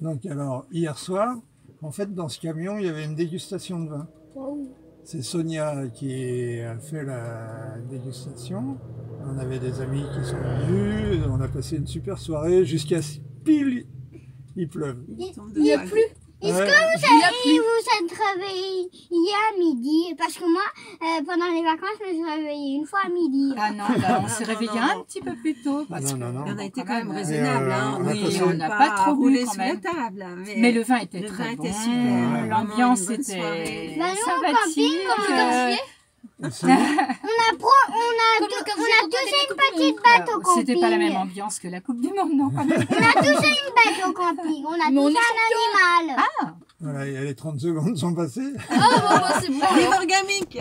Donc alors, hier soir, en fait, dans ce camion, il y avait une dégustation de vin. C'est Sonia qui a fait la dégustation. On avait des amis qui sont venus, on a passé une super soirée jusqu'à ce pile, il pleuve. Il n'y a plus. Est-ce Ouais, que vous avez vous êtes réveillé hier à midi Parce que moi, euh, pendant les vacances, je me suis réveillée une fois à midi. Ah non, là, on Non, s'est réveillé un petit peu plus tôt. Parce Non, non, On a été quand même raisonnable. Euh, hein. on a Oui, on n'a pas trop roulé même. la table. Mais, Mais le vin était le très vin bon. L'ambiance était. Bah, au sympathique. euh, Et c'est- On a, pro, on a, on a touché une petite batte au alors, camping. C'était pas la même ambiance que la Coupe du Monde, non. On a touché une bête au camping. On a touché un animal. Voilà, et les 30 secondes sont passées. Ah, bon, c'est bon. Vive Orgamique